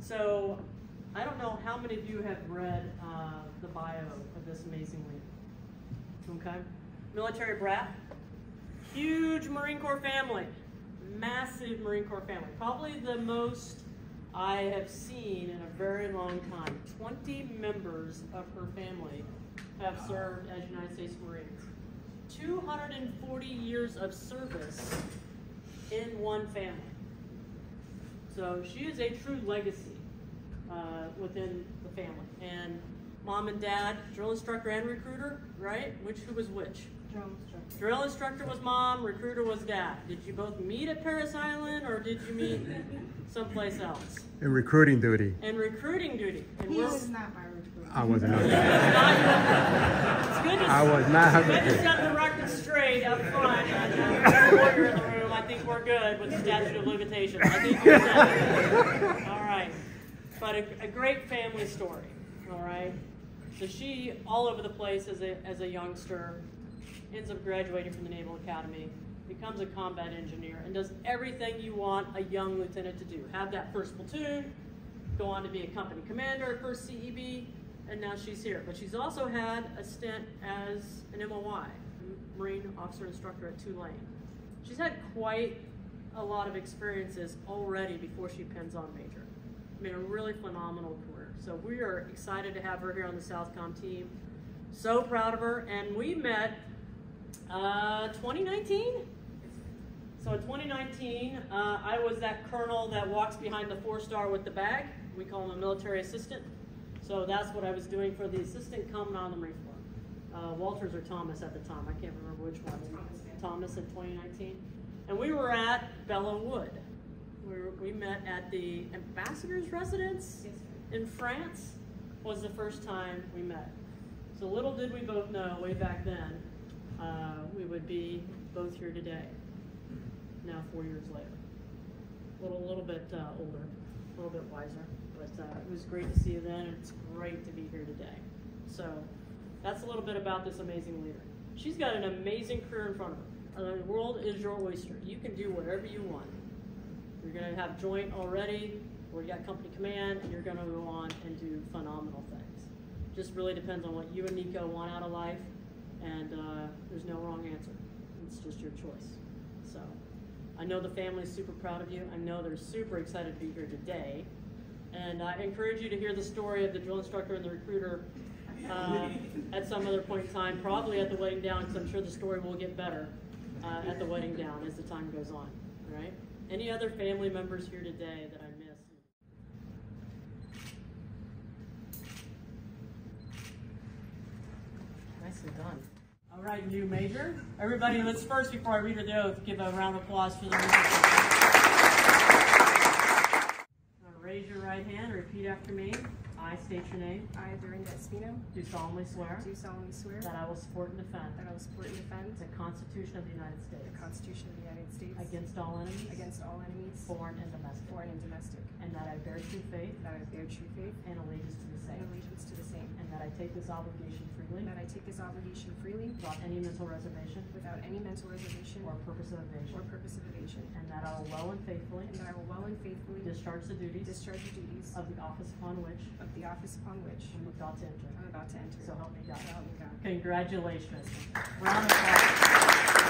So, I don't know how many of you have read uh, the bio of this amazing leader. Okay? Military brat, huge Marine Corps family, massive Marine Corps family. Probably the most I have seen in a very long time. 20 members of her family have served as United States Marines. 240 years of service in one family. So she is a true legacy uh, within the family. And mom and dad, drill instructor and recruiter, right? Which who was which? Drill instructor. Drill instructor was mom, recruiter was dad. Did you both meet at Parris Island or did you meet someplace else? In recruiting duty. And recruiting duty. And He we're- was not my recruiter. I wasn't. It's good to, I was not. good to set the record straight up front. We're good with the statute of limitations. I think you're set. All right. But a, a great family story. All right. So she, all over the place as a, as a youngster, ends up graduating from the Naval Academy, becomes a combat engineer, and does everything you want a young lieutenant to do. Have that first platoon, go on to be a company commander at first CEB, and now she's here. But she's also had a stint as an MOI, Marine Officer Instructor at Tulane. She's had quite a lot of experiences already before she pens on major. I mean, a really phenomenal career. So we are excited to have her here on the Southcom team. So proud of her, and we met uh, 2019. So in 2019, uh, I was that colonel that walks behind the four star with the bag. We call him a military assistant. So that's what I was doing for the assistant commandant on the Marine Corps. Uh, Walters or Thomas at the time. I can't remember which one. Thomas. Thomas in 2019. And we were at Belleau Wood. We, were, we met at the ambassador's residence Yes, in France was the first time we met. So little did we both know way back then uh, we would be both here today. Now four years later, a little little bit uh, older, a little bit wiser, but uh, it was great to see you then, and it's great to be here today. So that's a little bit about this amazing leader. She's got an amazing career in front of her. The world is your oyster. You can do whatever you want. You're going to have joint already, or you got company command, and you're going to go on and do phenomenal things. Just really depends on what you and Nico want out of life, and uh, there's no wrong answer. It's just your choice. So I know the family's super proud of you. I know they're super excited to be here today. And I encourage you to hear the story of the drill instructor and the recruiter uh, at some other point in time, probably at the wetting down, because I'm sure the story will get better uh, at the wetting down as the time goes on. All right? Any other family members here today that I missed? Nicely done. All right, new major. Everybody, let's first, before I read her the oath, give a round of applause for the new major. Raise your right hand, repeat after me. I state your name. I, Dorinda Espino, Do solemnly swear do solemnly swear that I will support and defend that I will support and defend the Constitution of the United States. the States Constitution of the United States against all enemies, against all enemies, foreign and domestic, foreign and domestic, and that I bear true faith that I bear true faith and allegiance to the and same, allegiance to the same, and that I take this obligation freely and that I take this obligation freely without any mental reservation without any mental reservation or purpose of evasion, or purpose of evasion, and that I will well and faithfully and that I will well and faithfully discharge the duties discharge the duties of the office upon which of the office upon which I'm about to enter. I'm about to enter. So help me God. So help me God. Congratulations. Round of applause.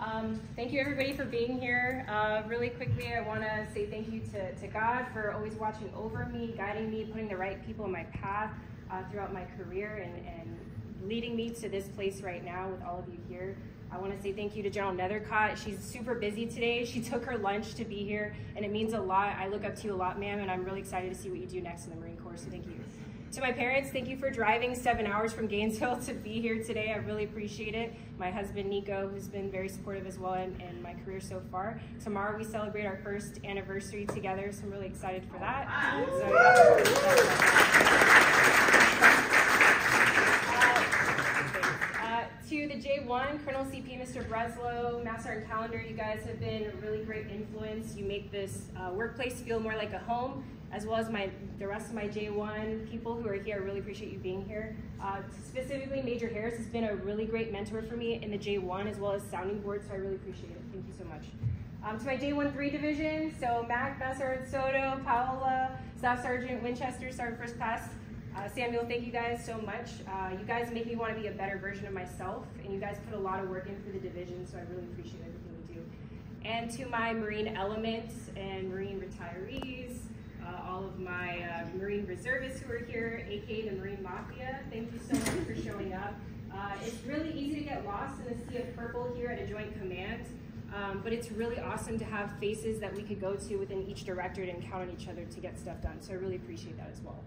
Um, thank you everybody for being here. Uh, really quickly, I want to say thank you to, to God for always watching over me, guiding me, putting the right people in my path uh, throughout my career and, and leading me to this place right now with all of you here. I want to say thank you to General Nethercot. She's super busy today. She took her lunch to be here, and it means a lot. I look up to you a lot, ma'am, and I'm really excited to see what you do next in the Marine Corps, so thank you. To my parents, thank you for driving seven hours from Gainesville to be here today. I really appreciate it. My husband, Nico, who's been very supportive as well in, in my career so far. Tomorrow, we celebrate our first anniversary together, so I'm really excited for that. So, yeah. J1, Colonel CP, Mr. Breslow, Master and Calendar, you guys have been a really great influence. You make this uh, workplace feel more like a home, as well as my the rest of my J1 people who are here. I really appreciate you being here. Uh, specifically, Major Harris has been a really great mentor for me in the J1 as well as sounding board, so I really appreciate it. Thank you so much. Um, to my J1-3 division, so Mac, Master Soto, Paola, Staff Sergeant Winchester, Sergeant First Class, uh, Samuel, thank you guys so much. Uh, you guys make me want to be a better version of myself, and you guys put a lot of work in for the division, so I really appreciate everything you do. And to my Marine elements and Marine retirees, uh, all of my uh, Marine reservists who are here, aka the Marine Mafia, thank you so much for showing up. Uh, it's really easy to get lost in the sea of purple here at a joint command. Um, but it's really awesome to have faces that we could go to within each directorate and count on each other to get stuff done. So I really appreciate that as well.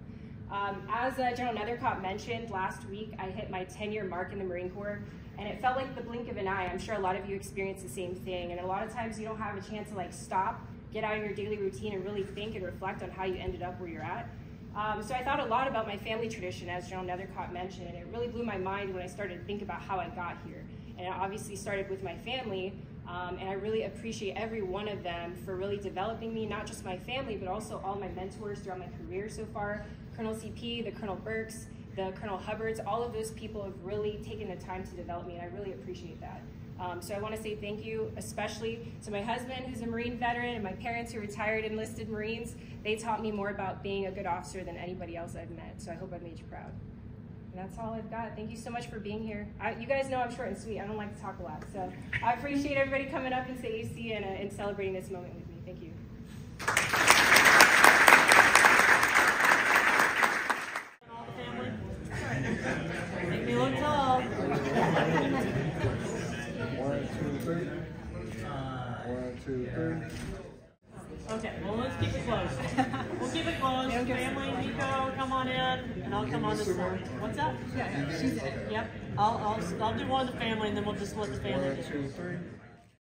Um, as uh, General Nethercot mentioned last week, I hit my 10-year mark in the Marine Corps, and it felt like the blink of an eye. I'm sure a lot of you experienced the same thing, and a lot of times you don't have a chance to like stop, get out of your daily routine, and really think and reflect on how you ended up where you're at. Um, so I thought a lot about my family tradition, as General Nethercot mentioned, and it really blew my mind when I started to think about how I got here. And it obviously started with my family, um, and I really appreciate every one of them for really developing me, not just my family, but also all my mentors throughout my career so far. Colonel CP, the Colonel Burks, the Colonel Hubbards, all of those people have really taken the time to develop me, and I really appreciate that. Um, so I want to say thank you, especially to my husband, who's a Marine veteran, and my parents, who retired enlisted Marines. They taught me more about being a good officer than anybody else I've met, so I hope I made you proud. And that's all I've got. Thank you so much for being here. I, you guys know I'm short and sweet. I don't like to talk a lot. So I appreciate everybody coming up and say AC and, uh, and celebrating this moment with me. Thank you. Family? Make me look tall. One, two, three. One, two, three. Okay, well, let's keep it close. We'll keep it close. Family, Nico, come on in, and I'll come on this side. What's that? Yeah, she's in. Yep, I'll, I'll, I'll do one of the family, and then we'll just let the family One, do two, three.